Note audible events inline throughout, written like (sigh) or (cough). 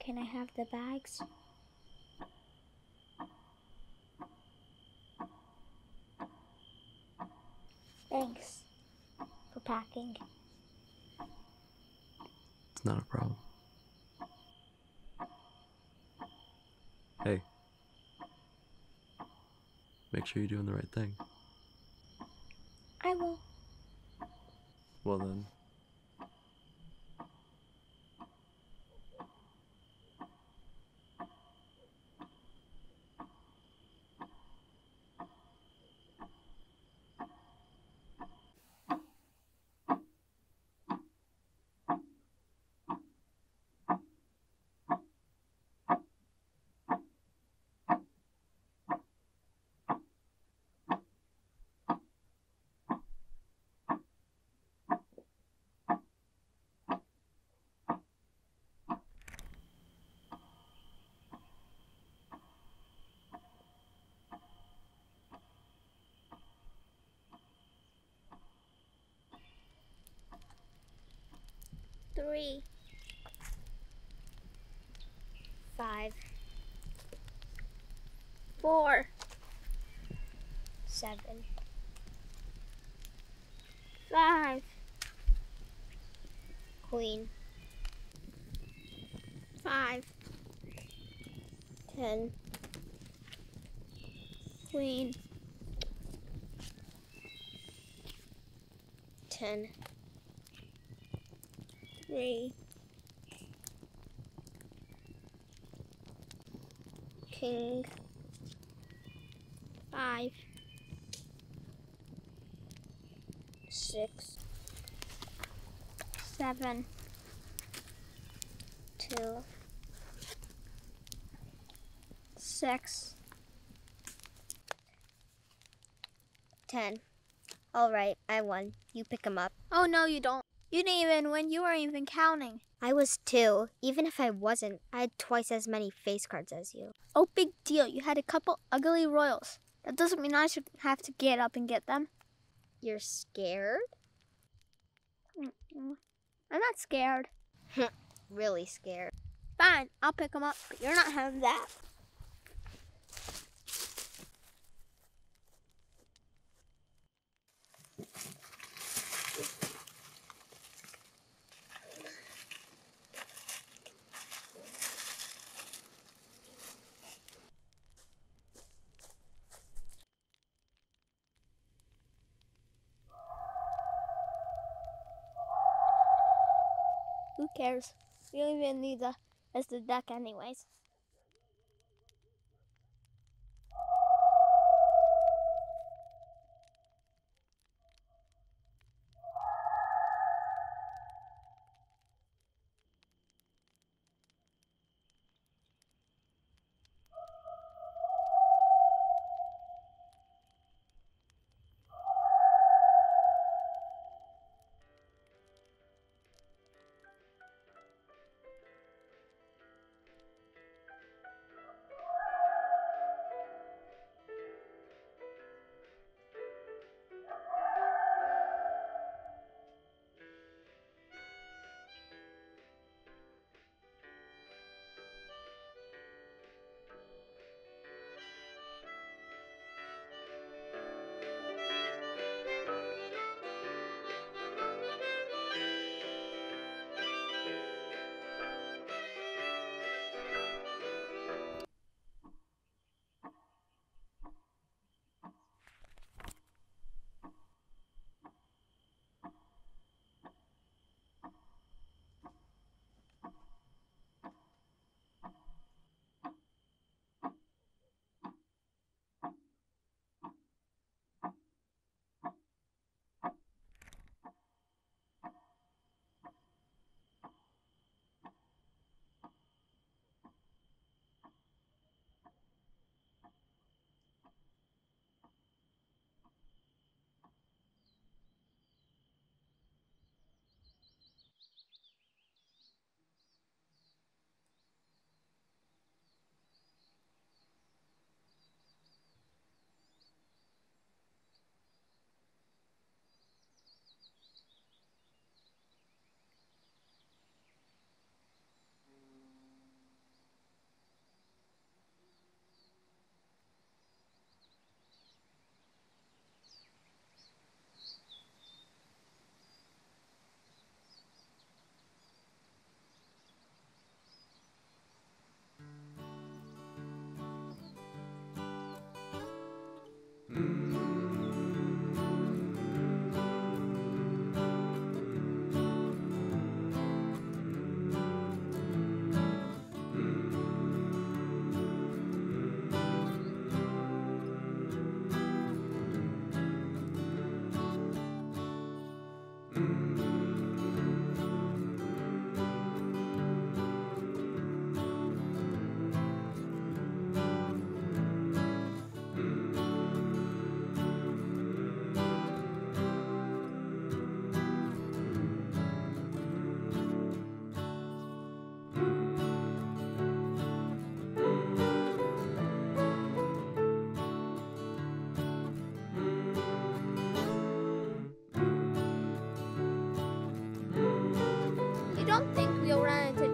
Can I have the bags? Thanks for packing. It's not a problem. Hey. Make sure you're doing the right thing. I will. Well then. Three. Five. Four. Seven. Five. Queen. five, ten, Queen. Ten. Three. King. Five. Six. Seven. Two. Six. Ten. All right, I won. You pick 'em up. Oh, no, you don't. You didn't even win. You weren't even counting. I was two. Even if I wasn't, I had twice as many face cards as you. Oh, big deal. You had a couple ugly royals. That doesn't mean I should have to get up and get them. You're scared? I'm not scared. (laughs) Really scared. Fine, I'll pick them up, but you're not having that. The as the deck anyways.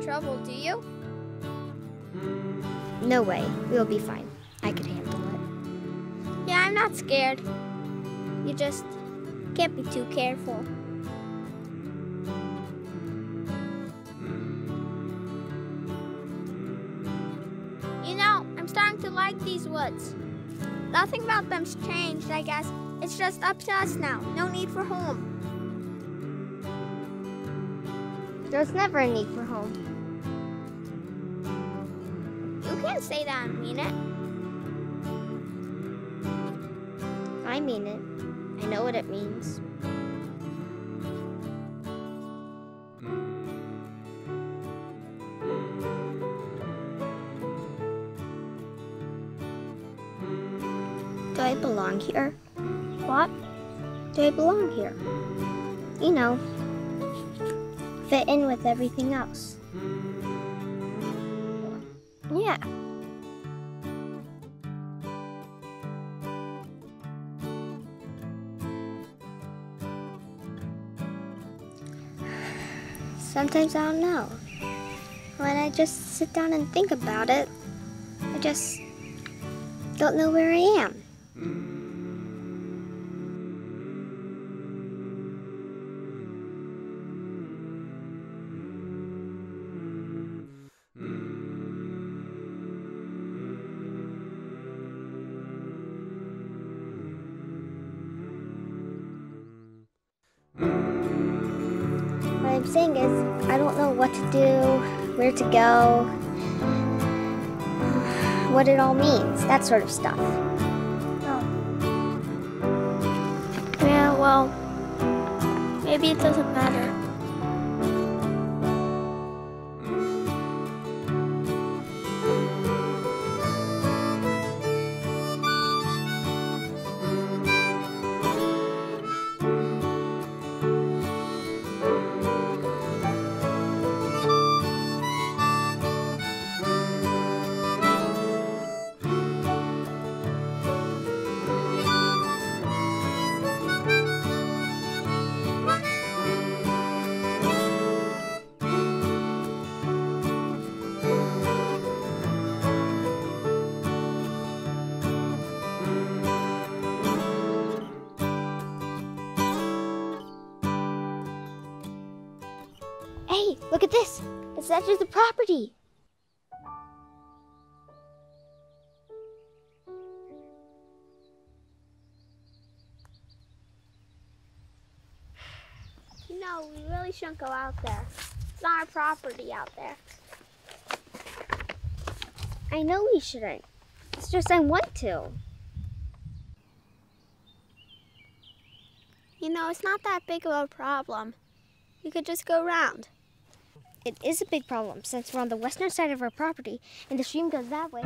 Trouble, do you? No way. We'll be fine. I could handle it. Yeah, I'm not scared. You just can't be too careful. You know, I'm starting to like these woods. Nothing about them's changed, I guess. It's just up to us now. No need for home. There's never a need for home. You can't say that and mean it. I mean it. I know what it means. Do I belong here? What? Do I belong here? You know, fit in with everything else. Sometimes I don't know. When I just sit down and think about it, I just don't know where I am. I'm saying is, I don't know what to do, where to go, what it all means, that sort of stuff. Oh. Yeah, well, maybe it doesn't matter. Look at this! It's the edge of the property! You know, we really shouldn't go out there. It's not our property out there. I know we shouldn't. It's just I want to. You know, it's not that big of a problem. You could just go round. It is a big problem since we're on the western side of our property and the stream goes that way.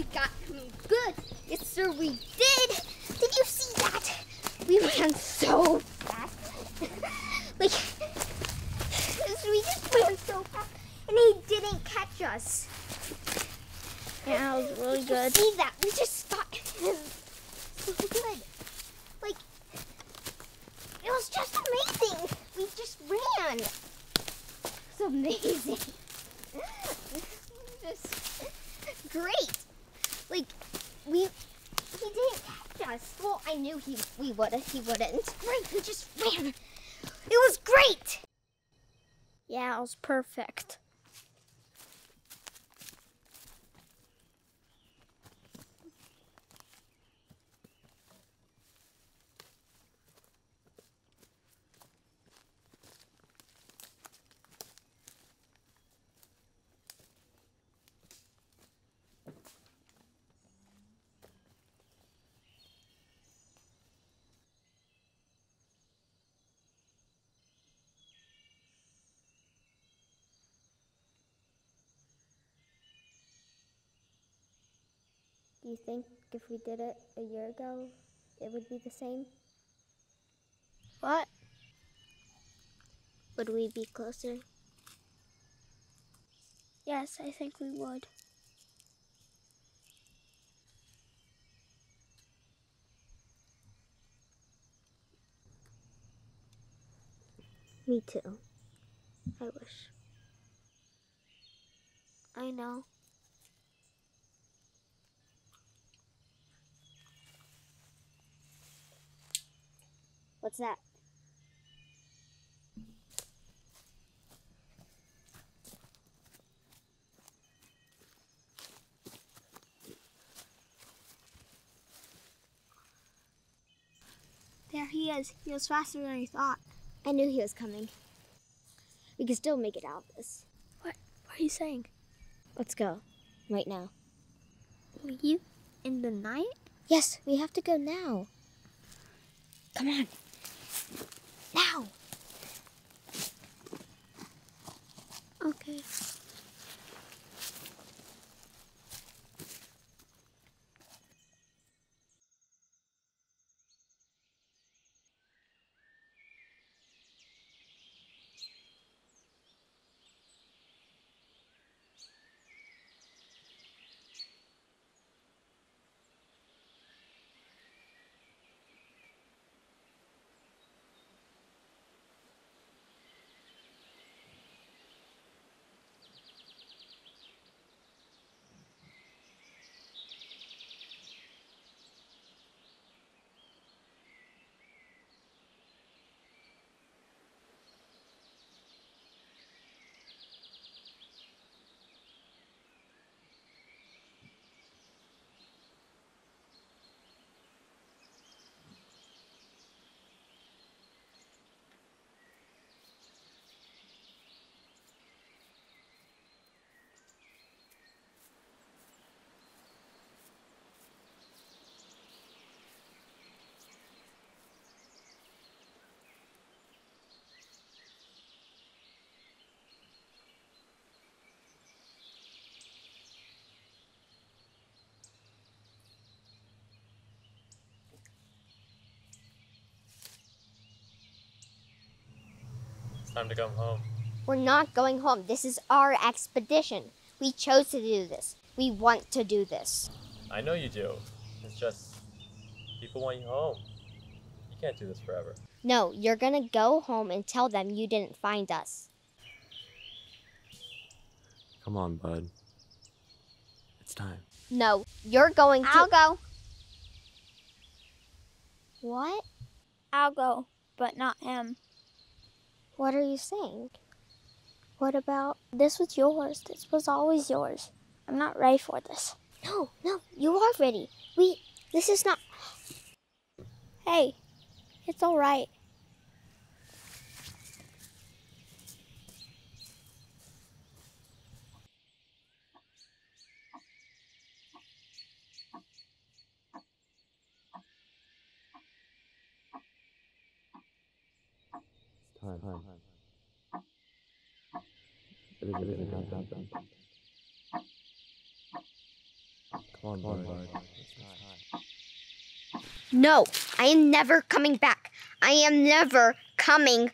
We got him good. Yes, sir, we did. Did you see that? We ran so fast. (laughs) like, we just ran so fast, and he didn't catch us. Yeah, it was really Did good. you see that? We just got him so good. Like, it was just amazing. We just ran. It's amazing. (laughs) just great. Like, we, he didn't catch us. Well, I knew he, we would not he wouldn't. Great, he just ran. It was great. Yeah, it was perfect. Do you think if we did it a year ago, it would be the same? What? Would we be closer? Yes, I think we would. Me too. I wish. I know. What's that? There he is. He was faster than I thought. I knew he was coming. We can still make it out of this. What? What are you saying? Let's go. Right now. Leave in the night? Yes, we have to go now. Come on. Time to come home. We're not going home. This is our expedition. We chose to do this. We want to do this. I know you do. It's just people want you home. You can't do this forever. No, you're gonna go home and tell them you didn't find us. Come on, bud. It's time. No, you're going to. I'll go. What? I'll go, but not him. What are you saying? What about this was yours? This was always yours. I'm not ready for this. No, no, you are ready. We. This is not. Hey, it's all right. Time. Time. It is is it has happened. Come on, bud. No, I am never coming back. I am never coming